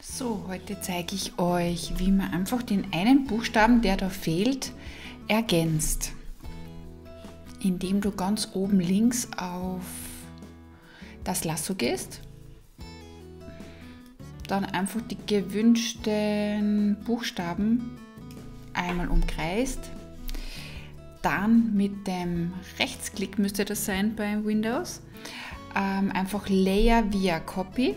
So, heute zeige ich euch, wie man einfach den einen Buchstaben, der da fehlt, ergänzt. Indem du ganz oben links auf das Lasso gehst, dann einfach die gewünschten Buchstaben einmal umkreist, dann mit dem Rechtsklick müsste das sein bei Windows, ähm, einfach Layer via Copy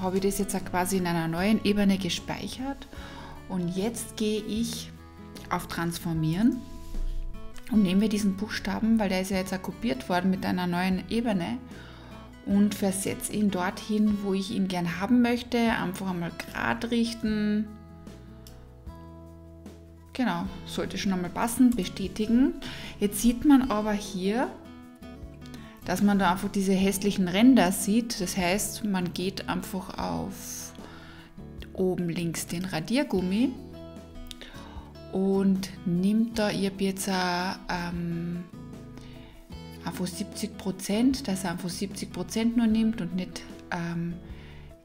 habe ich das jetzt quasi in einer neuen Ebene gespeichert und jetzt gehe ich auf Transformieren und nehme diesen Buchstaben, weil der ist ja jetzt kopiert worden mit einer neuen Ebene und versetze ihn dorthin, wo ich ihn gern haben möchte. Einfach einmal gerade richten. Genau, sollte schon einmal passen, bestätigen. Jetzt sieht man aber hier, dass man da einfach diese hässlichen Ränder sieht. Das heißt, man geht einfach auf oben links den Radiergummi und nimmt da, ihr jetzt ähm, einfach 70 Prozent, dass er einfach 70 Prozent nur nimmt und nicht ähm,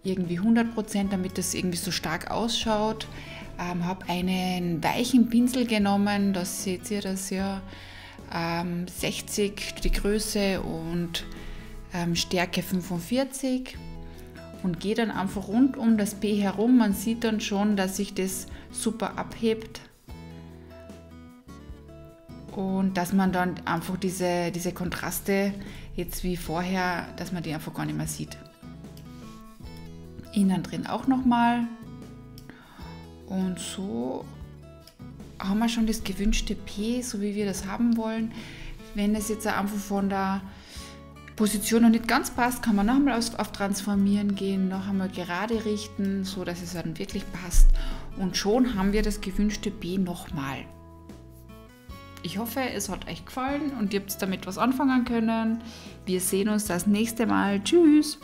irgendwie 100 Prozent, damit das irgendwie so stark ausschaut. Ähm, habe einen weichen Pinsel genommen, das seht ihr das ja ähm, 60 die Größe und ähm, Stärke 45 und gehe dann einfach rund um das B herum. Man sieht dann schon, dass sich das super abhebt und dass man dann einfach diese, diese Kontraste jetzt wie vorher, dass man die einfach gar nicht mehr sieht. Innen drin auch nochmal und so haben wir schon das gewünschte P, so wie wir das haben wollen. Wenn es jetzt einfach von der Position noch nicht ganz passt, kann man nochmal auf, auf Transformieren gehen, noch einmal gerade richten, so dass es dann wirklich passt. Und schon haben wir das gewünschte B nochmal. Ich hoffe, es hat euch gefallen und ihr habt damit was anfangen können. Wir sehen uns das nächste Mal. Tschüss!